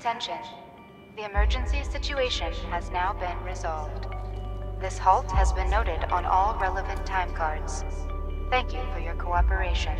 Attention. The emergency situation has now been resolved. This halt has been noted on all relevant time cards. Thank you for your cooperation.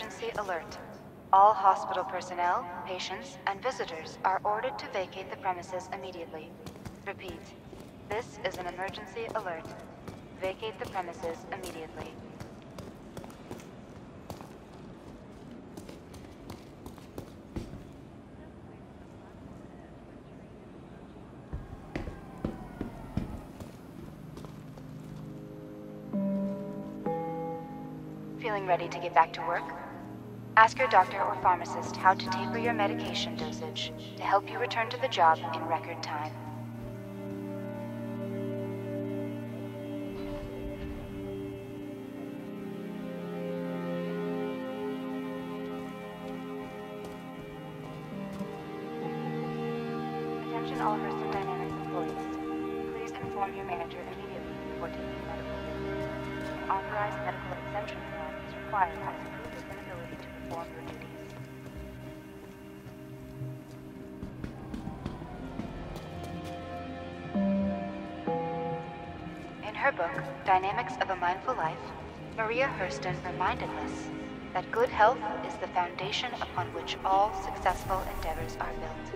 Emergency alert. All hospital personnel, patients, and visitors are ordered to vacate the premises immediately. Repeat. This is an emergency alert. Vacate the premises immediately. Feeling ready to get back to work? Ask your doctor or pharmacist how to taper your medication dosage to help you return to the job in record time. Attention all Dynamics employees. Please inform your manager immediately before taking medical leave. Authorized medical exemption form is required In her book, Dynamics of a Mindful Life, Maria Hurston reminded us that good health is the foundation upon which all successful endeavors are built.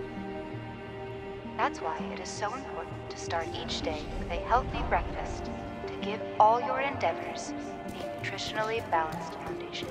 That's why it is so important to start each day with a healthy breakfast to give all your endeavors a nutritionally balanced foundation.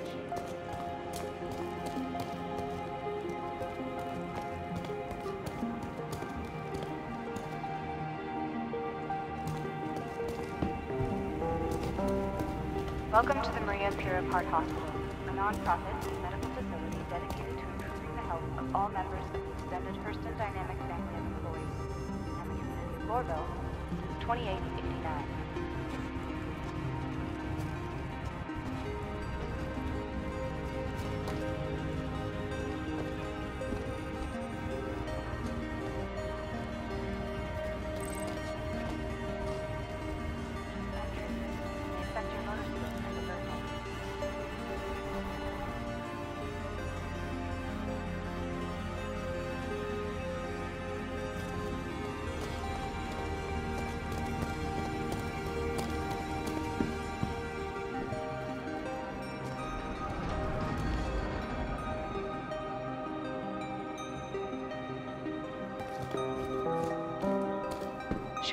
Welcome to the Maria Pure of Heart Hospital, a nonprofit medical facility dedicated to improving the health of all members of the extended Hurston Dynamics family of employees and the community of Lorville since 2889.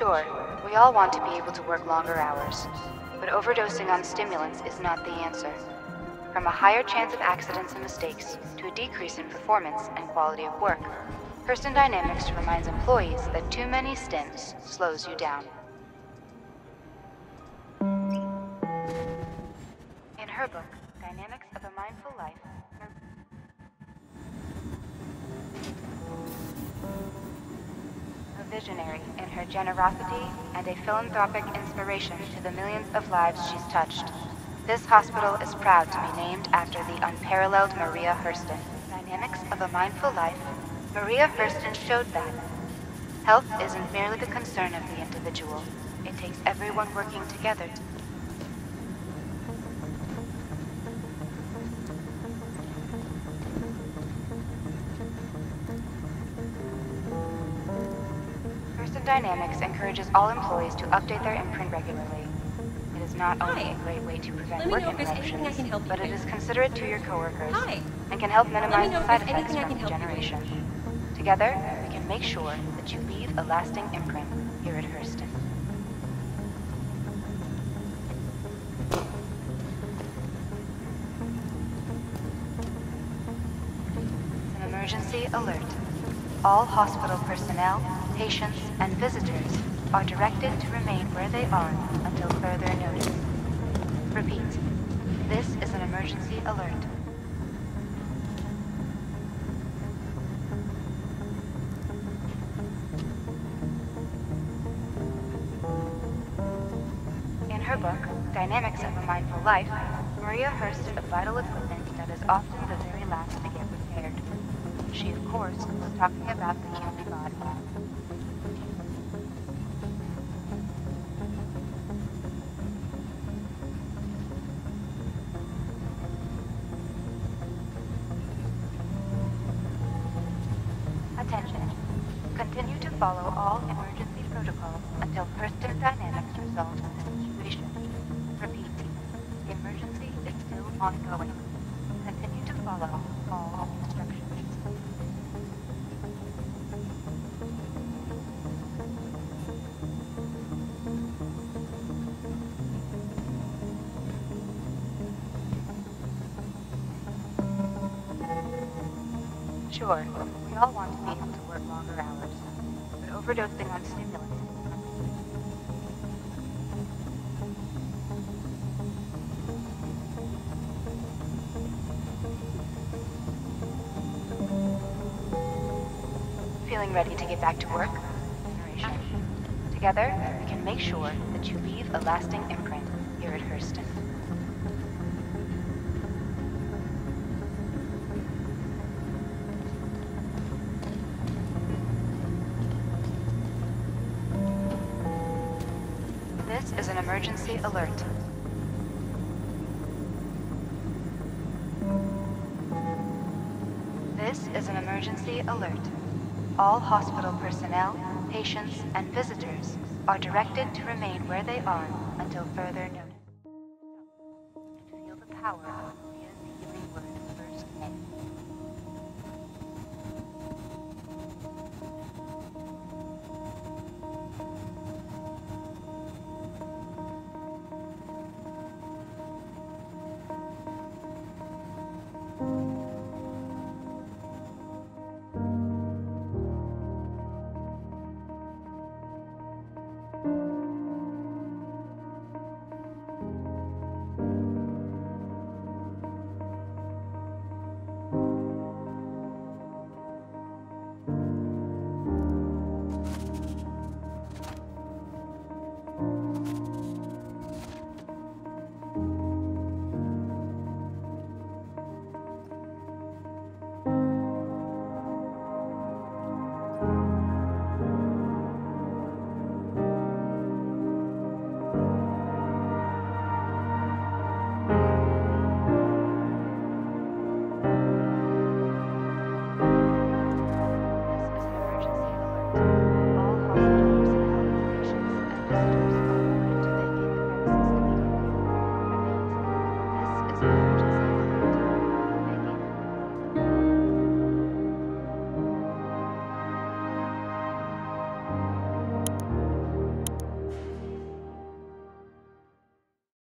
Sure, we all want to be able to work longer hours, but overdosing on stimulants is not the answer. From a higher chance of accidents and mistakes to a decrease in performance and quality of work, Hurston Dynamics reminds employees that too many stims slows you down. In her book, Dynamics of a Mindful Life, visionary in her generosity and a philanthropic inspiration to the millions of lives she's touched. This hospital is proud to be named after the unparalleled Maria Hurston. Dynamics of a Mindful Life, Maria Hurston showed that health isn't merely the concern of the individual, it takes everyone working together Dynamics encourages all employees to update their imprint regularly. It is not only Hi. a great way to prevent work know if there's anything I interruptions, can help you but it is considerate to your coworkers Hi. and can help minimize the side effects from can help you with. degeneration. Together, we can make sure that you leave a lasting imprint here at Hurston. It's an emergency alert. All hospital personnel, patients, and visitors are directed to remain where they are until further notice. Repeat, this is an emergency alert. In her book, Dynamics of a Mindful Life, Maria Hurst a vital equipment that is often the very last to get repaired. She, of course, was talking about the human body. Attention. Continue to follow all emergency protocols until Hurston Dynamics resolves the situation. Repeat. The emergency is still ongoing. Continue to follow all instructions. Sure, we all want to be able to work longer hours, but overdosing on stimulants Feeling ready to get back to work? Generation. Together, we can make sure that you leave a lasting imprint here at Hurston. This is an emergency alert. This is an emergency alert. All hospital personnel, patients, and visitors are directed to remain where they are until further notice. Feel the power